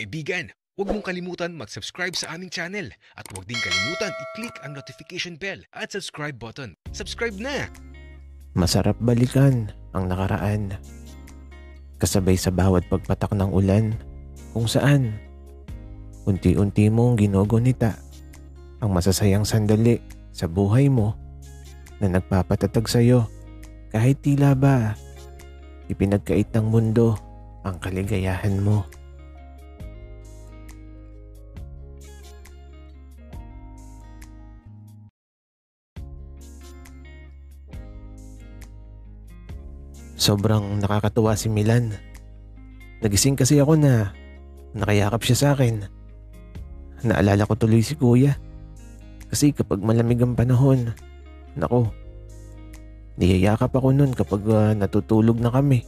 Kaibigan, huwag mong kalimutan mag-subscribe sa aming channel at huwag din kalimutan i-click ang notification bell at subscribe button. Subscribe na! Masarap balikan ang nakaraan. Kasabay sa bawat pagpatak ng ulan kung saan unti-unti mong ginugunita ang masasayang sandali sa buhay mo na nagpapatatag sa iyo kahit tila ba ipinagkait ng mundo ang kaligayahan mo. Sobrang nakakatuwa si Milan. Nagising kasi ako na nakayakap siya sa akin. Naalala ko tuloy si kuya. Kasi kapag malamig ang panahon, nako, niyayakap ako nun kapag uh, natutulog na kami.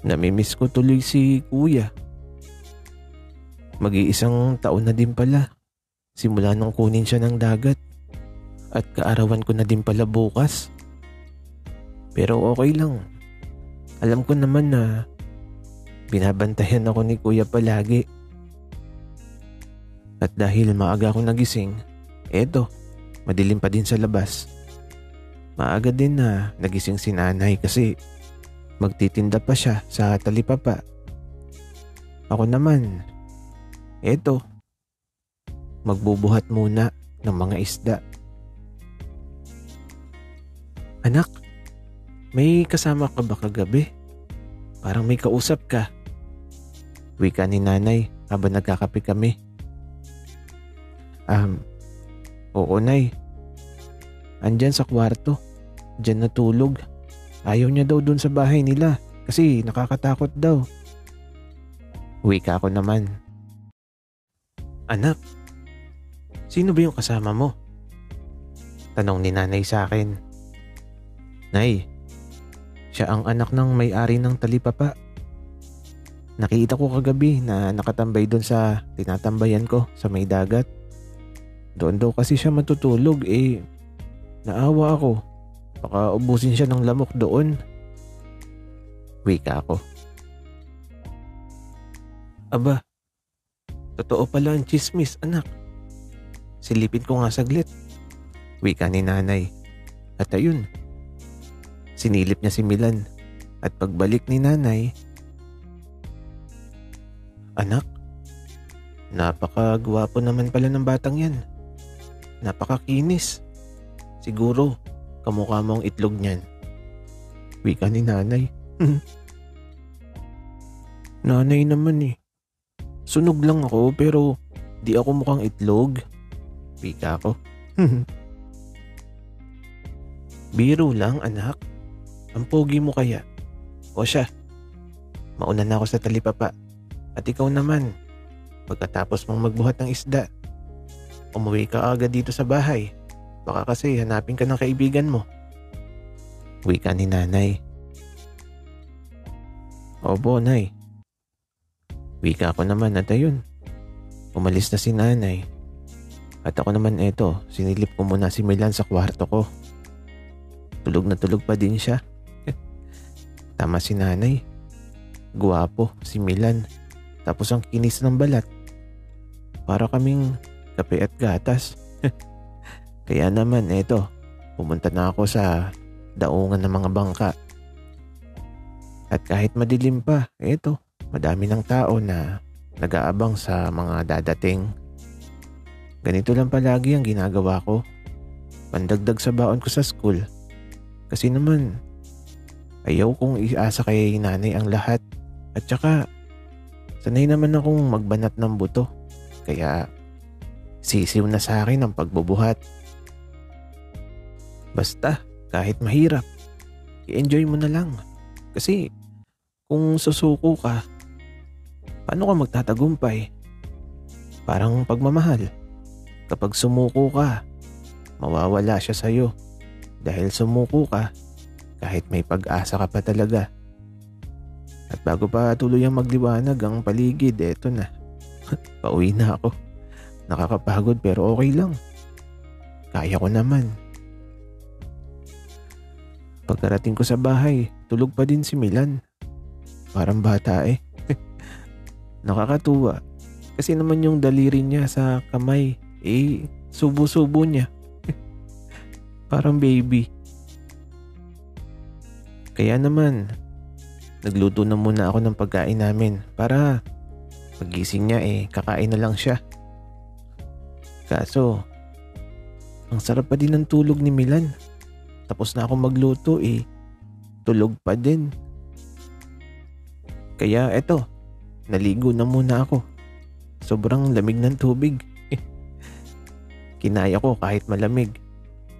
Namimiss ko tuloy si kuya. Mag-iisang taon na din pala. Simula nung kunin siya ng dagat. At kaarawan ko na din pala bukas. Pero okay lang. Alam ko naman na binabantayan ako ni kuya palagi. At dahil maaga ako nagising, eto, madilim pa din sa labas. Maaga din na nagising si nanay kasi magtitinda pa siya sa talipapa. Ako naman, eto, magbubuhat muna ng mga isda. Anak, may kasama ka ba kagabi? Parang may kausap ka. Wika ni nanay habang nagkakape kami. Um, oo nay. Andyan sa kwarto. Diyan natulog. Ayaw niya daw dun sa bahay nila kasi nakakatakot daw. Wika ko naman. Anak, sino ba yung kasama mo? Tanong ni nanay sa akin. Nay, siya ang anak ng may-ari ng talipapa. Nakita ko kagabi na nakatambay doon sa tinatambayan ko sa may dagat. Doon daw kasi siya matutulog eh. Naawa ako. Baka ubusin siya ng lamok doon. Wika ako. Aba, totoo pala ang chismis anak. Silipin ko nga saglit. Wika ni nanay. At ayun, Sinilip niya si Milan at pagbalik ni nanay, Anak, napakagwapo naman pala ng batang yan. Napakakinis. Siguro, kamukha mo ang itlog niyan. Wika ni nanay. nanay naman eh. Sunog lang ako pero di ako mukhang itlog. Wika ko. Biro lang anak. Ang pogi mo kaya? O siya, mauna na ako sa talipapa. At ikaw naman, pagkatapos mong magbuhat ng isda, umuwi ka agad dito sa bahay. Baka kasi hanapin ka ng kaibigan mo. Wika ni nanay. Opo, nay. Wika ko naman at ayun. Umalis na si nanay. At ako naman eto, sinilip ko muna si Milan sa kwarto ko. Tulog na tulog pa din siya. Tama si nanay. Guwapo si Milan. Tapos ang kinis ng balat. Para kaming kape at gatas. Kaya naman eto, pumunta na ako sa daungan ng mga bangka. At kahit madilim pa, eto, madami ng tao na nag-aabang sa mga dadating. Ganito lang palagi ang ginagawa ko. Pandagdag sa baon ko sa school. Kasi naman, Ayaw kong iasa kay nanay ang lahat. At saka, sanay naman akong magbanat ng buto. Kaya, sisiw na sa akin ang pagbubuhat. Basta, kahit mahirap, i-enjoy mo na lang. Kasi, kung susuko ka, paano ka magtatagumpay? Parang pagmamahal. Kapag sumuko ka, mawawala siya sa'yo. Dahil sumuko ka, kahit may pag-asa ka pa talaga. At bago pa tuluyang magliwanag ang paligid, eto na. Pauwi na ako. Nakakapagod pero okay lang. Kaya ko naman. Pagkarating ko sa bahay, tulog pa din si Milan. Parang bata eh. Nakakatuwa. Kasi naman yung daliri niya sa kamay, eh, subo-subo niya. Parang baby. Kaya naman, nagluto na muna ako ng pagkain namin para pagising niya eh, kakain na lang siya. Kaso, ang sarap pa din ng tulog ni Milan. Tapos na ako magluto eh, tulog pa din. Kaya eto, naligo na muna ako. Sobrang lamig ng tubig. Kinaya ko kahit malamig.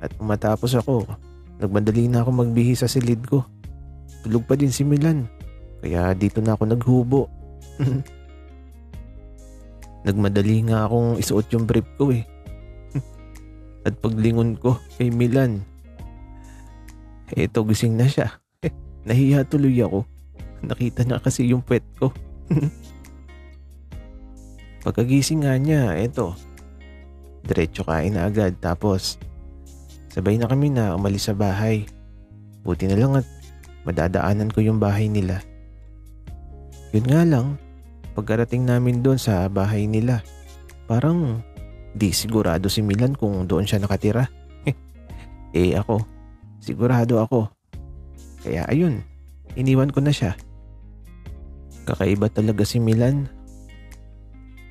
At matapos ako, nagmadali na ako magbihis sa silid ko. Tulog pa din si Milan. Kaya dito na ako naghubo. Nagmadali nga akong isuot yung brief ko eh. At paglingon ko kay Milan, eto gising na siya. Nahiya tuloy ako. Nakita niya kasi yung pet ko. Pagkagising nga niya, eto, diretso kain na agad tapos sabay na kami na umalis sa bahay. Buti na lang at madadaanan ko yung bahay nila. Yun nga lang, pagkarating namin doon sa bahay nila, parang di sigurado si Milan kung doon siya nakatira. eh ako, sigurado ako. Kaya ayun, iniwan ko na siya. Kakaiba talaga si Milan.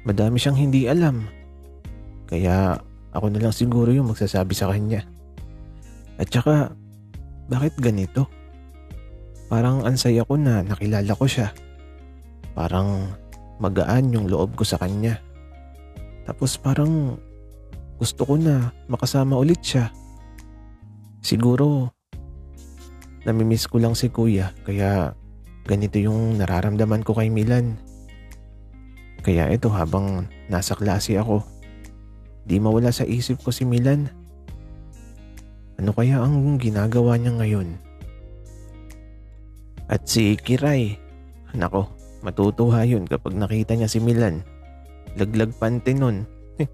Madami siyang hindi alam. Kaya ako na lang siguro yung magsasabi sa kanya. At saka, bakit ganito? Parang ansay ako na nakilala ko siya. Parang magaan yung loob ko sa kanya. Tapos parang gusto ko na makasama ulit siya. Siguro, namimiss ko lang si kuya kaya ganito yung nararamdaman ko kay Milan. Kaya ito habang nasa klase ako, di mawala sa isip ko si Milan. Ano kaya ang ginagawa niya ngayon? At si Kiray, nako, matutuwa yun kapag nakita niya si Milan. Laglag pante nun.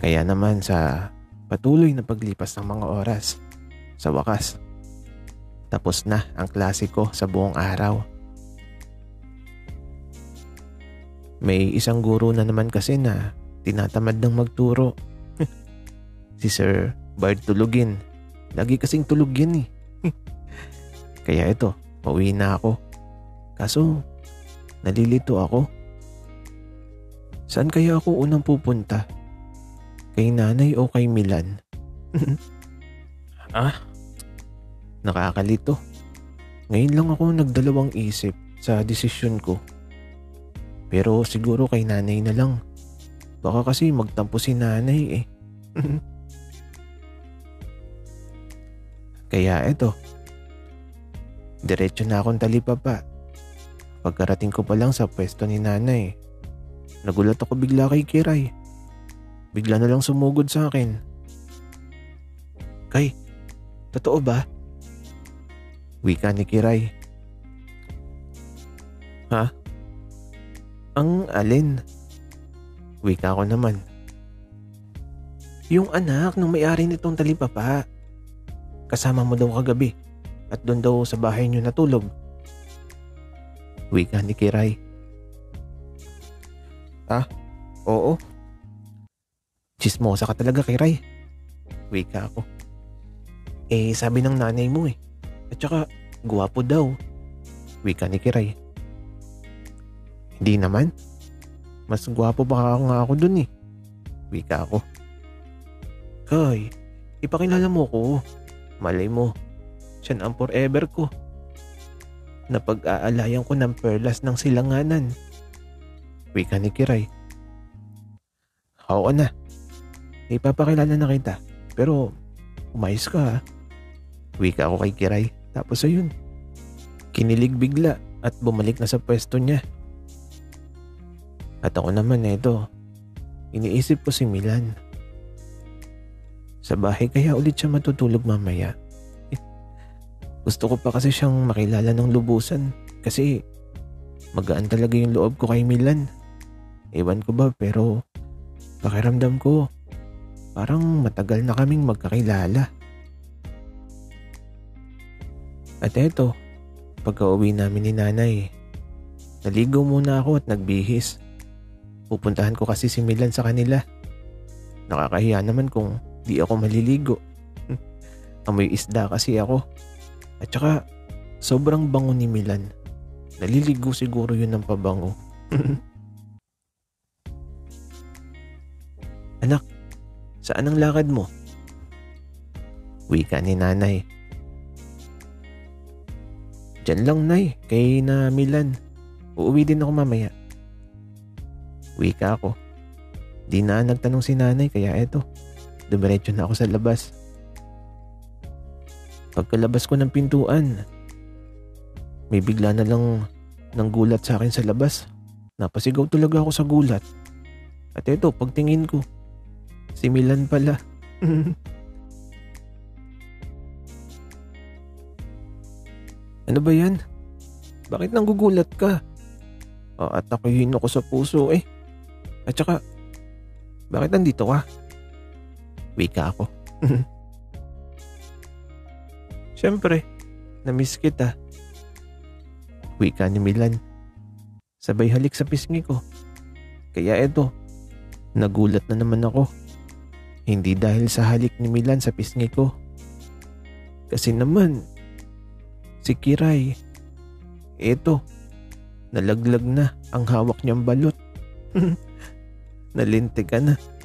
kaya naman sa patuloy na paglipas ng mga oras, sa wakas, tapos na ang klase ko sa buong araw. May isang guro na naman kasi na tinatamad ng magturo. si Sir Bard Tulugin. Lagi kasing tulog yan eh. Kaya ito, pauwi na ako. Kaso, nalilito ako. Saan kaya ako unang pupunta? Kay nanay o kay Milan? ah, nakakalito. Ngayon lang ako nagdalawang isip sa desisyon ko. Pero siguro kay nanay na lang. Baka kasi magtampo si nanay eh. Kaya eto, diretso na akong talipapa. Pagkarating ko pa lang sa pwesto ni nanay, nagulat ako bigla kay Kiray. Bigla na lang sumugod sa akin. Kay, totoo ba? Wika ni Kiray. Ha? Ang alin? Wika ko naman. Yung anak ng may-ari nitong talipapa. Kasama mo daw kagabi at doon daw sa bahay niyo natulog. Wika ni Kiray. Ah, oo. Chismosa ka talaga, Kiray. Wika ako. Eh, sabi ng nanay mo eh. At saka, guwapo daw. Wika ni Kiray. Hindi naman. Mas guwapo pa nga ako dun eh. Wika ako. Kay, ipakilala mo ko. Malay mo, siyan ang forever ko. Napag-aalayan ko ng perlas ng silanganan. Wika ni Kiray. Oo na. Ipapakilala na kita. Pero umayos ka ha. Wika ako kay Kiray. Tapos ayun. Kinilig bigla at bumalik na sa pwesto niya. At ako naman ito. Iniisip ko si Milan. Sa bahay kaya ulit siya matutulog mamaya. Gusto ko pa kasi siyang makilala ng lubusan kasi magaan talaga yung loob ko kay Milan. Ewan ko ba pero pakiramdam ko parang matagal na kaming magkakilala. At eto, pagka uwi namin ni nanay, Naligo muna ako at nagbihis. Pupuntahan ko kasi si Milan sa kanila. Nakakahiya naman kung di ako maliligo. Amoy isda kasi ako. At saka sobrang bango ni Milan. Naliligo siguro yun ng pabango. Anak, saan ang lakad mo? Wika ni nanay. Diyan lang nay, kay na Milan. Uuwi din ako mamaya. Wika ako. Di na nagtanong si nanay kaya eto. Dumiretso na ako sa labas. Pagkalabas ko ng pintuan, may bigla na lang nang gulat sa akin sa labas. Napasigaw talaga ako sa gulat. At eto, pagtingin ko, si Milan pala. ano ba yan? Bakit nang gugulat ka? Uh, at ako'y ako sa puso eh. At saka, bakit nandito ka? Wika ako. Siyempre, namiss kita. Wika ni Milan. Sabay halik sa pisngi ko. Kaya eto, nagulat na naman ako. Hindi dahil sa halik ni Milan sa pisngi ko. Kasi naman, si Kiray, eto, nalaglag na ang hawak niyang balot. Nalintigan na.